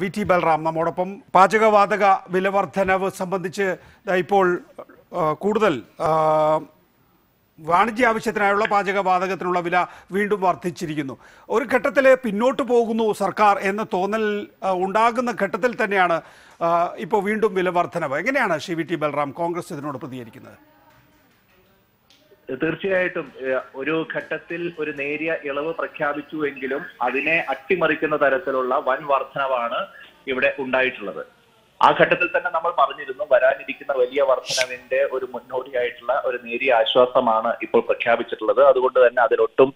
V T Balram നമ്മോടൊപ്പം പാചകവാതക വിലവർദ്ധനവ് സംബന്ധിച്ച് ഇപ്പോൾ കൂടുതൽ വാണിജ്യ ആവശ്യത്തിനായുള്ള പാചകവാതകത്തിനുള്ള വില വീണ്ടും വർദ്ധിച്ചിരിക്കുന്നു. ഒരു ഘട്ടത്തിൽ പിന്നോട്ട് പോകുന്നു സർക്കാർ എന്ന തോന്നൽ ഉണ്ടാകുന്ന ഘട്ടത്തിൽ തന്നെയാണ് ഇപ്പോൾ വീണ്ടും വില വർധനവ് എങ്ങനെയാണ് Shri V T Balram Congress ഇതിനോട് പ്രതികരിക്കുന്നത്? തീർച്ചയായിട്ടും ഒരു ഘട്ടത്തിൽ ഒരു നേരിയ ഇളവ് പ്രഖ്യാപിച്ചുവെങ്കിലും അതിനെ അട്ടിമറിക്കുന്ന തരത്തിലുള്ള വൻ വർധനവാണ് ഇവിടെ ഉണ്ടായിട്ടുള്ളത്. ആ ഘട്ടത്തിൽ തന്നെ നമ്മൾ പറഞ്ഞിരുന്നു വരാനിരിക്കുന്ന വലിയ വർധനവിന്റെ ഒരു മുന്നോടിയായിട്ടുള്ള ഒരു നേരിയ ആശ്വാസമാണ് ഇപ്പോൾ പ്രഖ്യാപിച്ചിട്ടുള്ളത്. അതുകൊണ്ട് തന്നെ അതിലൊട്ടും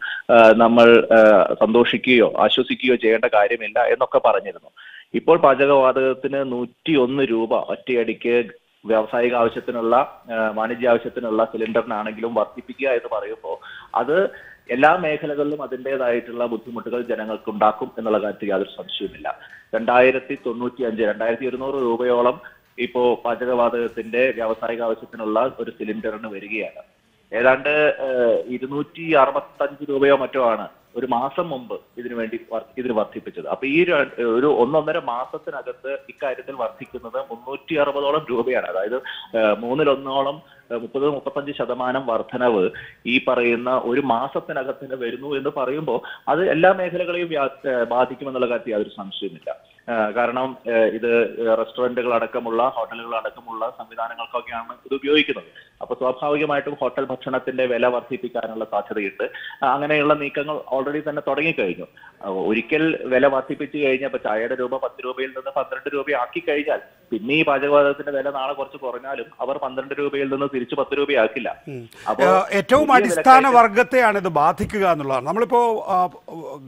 നമ്മൾ സന്തോഷിക്കുകയോ ആശ്വസിക്കുകയോ ചെയ്യേണ്ട കാര്യമില്ല എന്നൊക്കെ പറഞ്ഞിരുന്നു. ഇപ്പോൾ പാചകവാതകത്തിന് നൂറ്റി ഒന്ന് രൂപ ഒറ്റയടിക്ക് വ്യാവസായിക ആവശ്യത്തിനുള്ള വാണിജ്യ ആവശ്യത്തിനുള്ള സിലിണ്ടറിനാണെങ്കിലും വർദ്ധിപ്പിക്കുക എന്ന് പറയുമ്പോൾ അത് എല്ലാ മേഖലകളിലും അതിന്റെതായിട്ടുള്ള ബുദ്ധിമുട്ടുകൾ ജനങ്ങൾക്ക് ഉണ്ടാക്കും എന്നുള്ള കാര്യത്തിൽ യാതൊരു സംശയവുമില്ല. രണ്ടായിരത്തി തൊണ്ണൂറ്റി അഞ്ച് രണ്ടായിരത്തി ഒരുന്നൂറ് രൂപയോളം ഇപ്പോ പാചകവാതകത്തിന്റെ വ്യാവസായിക ആവശ്യത്തിനുള്ള ഒരു സിലിണ്ടറിന് വരികയാണ്. ഏതാണ്ട് ഇരുന്നൂറ്റി അറുപത്തഞ്ച് രൂപയോ മറ്റോ ആണ് ഒരു മാസം മുമ്പ് ഇതിനു വേണ്ടി ഇതിന് വർദ്ധിപ്പിച്ചത്. അപ്പൊ ഈ ഒരു ഒന്നൊന്നര മാസത്തിനകത്ത് ഇക്കാര്യത്തിൽ വർദ്ധിക്കുന്നത് മുന്നൂറ്റി അറുപതോളം രൂപയാണ്. അതായത് മൂന്നിലൊന്നോളം മുപ്പത് മുപ്പത്തഞ്ച് ശതമാനം വർധനവ് ഈ പറയുന്ന ഒരു മാസത്തിനകത്തിന് വരുന്നു എന്ന് പറയുമ്പോൾ അത് എല്ലാ മേഖലകളെയും ബാധിക്കുമെന്നുള്ള കാര്യത്തിൽ യാതൊരു സംശയവുമില്ല. ഏഹ്, കാരണം ഇത് റെസ്റ്റോറന്റുകൾ അടക്കമുള്ള ഹോട്ടലുകൾ അടക്കമുള്ള സംവിധാനങ്ങൾക്കൊക്കെയാണ് ഇത് ഉപയോഗിക്കുന്നത്. അപ്പൊ സ്വാഭാവികമായിട്ടും ഹോട്ടൽ ഭക്ഷണത്തിന്റെ വില വർദ്ധിപ്പിക്കാനുള്ള സാധ്യതയുണ്ട്. അങ്ങനെയുള്ള നീക്കങ്ങൾ ഓൾറെഡി തന്നെ തുടങ്ങിക്കഴിഞ്ഞു. ഒരിക്കൽ വില വർദ്ധിപ്പിച്ചു കഴിഞ്ഞാൽ ഇപ്പൊ ചായയുടെ രൂപ പത്ത് രൂപയിൽ നിന്ന് പന്ത്രണ്ട് രൂപ ആക്കി കഴിഞ്ഞാൽ പിന്നെ ഈ പാചകവാതകത്തിന്റെ വില നാളെ കുറച്ച് കുറഞ്ഞാലും അവർ പന്ത്രണ്ട് രൂപയിൽ നിന്ന് തിരിച്ച് പത്ത് രൂപയാക്കില്ല. ആക്കില്ല ഏഹ്, ഏറ്റവും അടിസ്ഥാന വർഗത്തെയാണ് ഇത് ബാധിക്കുക എന്നുള്ളതാണ്. നമ്മളിപ്പോ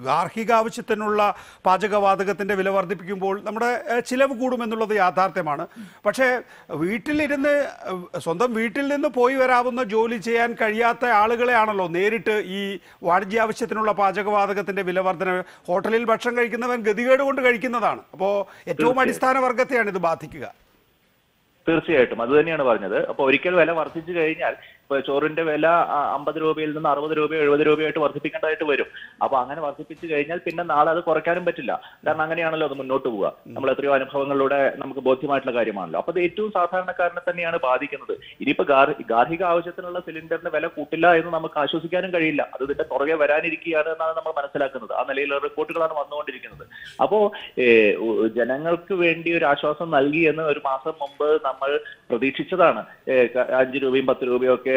ഗാർഹിക ആവശ്യത്തിനുള്ള പാചകവാതകത്തിന്റെ വില വർദ്ധിപ്പിക്കുമ്പോൾ നമ്മുടെ ചിലവ് കൂടുമെന്നുള്ളത് യാഥാർത്ഥ്യമാണ്. പക്ഷേ വീട്ടിലിരുന്ന് സ്വന്തം വീട്ടിൽ നിന്ന് പോയി വരാവുന്ന ജോലി ചെയ്യാൻ കഴിയാത്ത ആളുകളെയാണല്ലോ നേരിട്ട് ഈ വാണിജ്യ ആവശ്യത്തിനുള്ള പാചകവാതകത്തിന്റെ വില വർധന. ഹോട്ടലിൽ ഭക്ഷണം കഴിക്കുന്നവൻ ഗതികേട് കൊണ്ട് കഴിക്കുന്നതാണ്. അപ്പോൾ ഏറ്റവും അടിസ്ഥാന വർഗത്തെയാണ് ഇത് ബാധിക്കുക. തീർച്ചയായിട്ടും. അത് തന്നെയാണ് പറഞ്ഞത്. അപ്പൊ ഒരിക്കൽ വില വർദ്ധിച്ചു കഴിഞ്ഞാൽ ചോറിന്റെ വില അമ്പത് രൂപയിൽ നിന്ന് അറുപത് രൂപയോ എഴുപത് രൂപയായിട്ട് വർദ്ധിപ്പിക്കേണ്ടതായിട്ട് വരും. അപ്പൊ അങ്ങനെ വർദ്ധിപ്പിച്ചു കഴിഞ്ഞാൽ പിന്നെ നാളെ അത് കുറയ്ക്കാനും പറ്റില്ല. കാരണം അങ്ങനെയാണല്ലോ അത് മുന്നോട്ട് പോവുക. നമ്മൾ എത്രയോ അനുഭവങ്ങളിലൂടെ നമുക്ക് ബോധ്യമായിട്ടുള്ള കാര്യമാണല്ലോ. അപ്പൊ അത് ഏറ്റവും സാധാരണക്കാരനെ തന്നെയാണ് ബാധിക്കുന്നത്. ഇനിയിപ്പോ ഗാർ- ഗാർഹിക ആവശ്യത്തിനുള്ള സിലിണ്ടറിന് വില കൂട്ടില്ല എന്ന് നമുക്ക് ആശ്വസിക്കാനും കഴിയില്ല. അത് ഇതിന്റെ പുറകെ വരാനിരിക്കുകയാണ് എന്നാണ് നമ്മൾ മനസ്സിലാക്കുന്നത്. ആ നിലയിലുള്ള റിപ്പോർട്ടുകളാണ് വന്നുകൊണ്ടിരിക്കുന്നത്. അപ്പോ ജനങ്ങൾക്ക് വേണ്ടി ഒരു ആശ്വാസം നൽകി എന്ന് ഒരു മാസം മുമ്പ് നമ്മൾ പ്രതീക്ഷിച്ചതാണ്. അഞ്ചു രൂപയും പത്ത് രൂപയും ഒക്കെ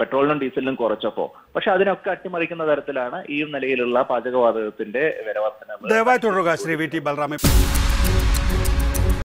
പെട്രോളിനും ഡീസലിനും കുറച്ചപ്പോ. പക്ഷെ അതിനൊക്കെ അട്ടിമറിക്കുന്ന തരത്തിലാണ് ഈ നിലയിലുള്ള പാചകവാതകത്തിന്റെ വില വർധന ദയവായി തുടരുക ശ്രീ വി ടി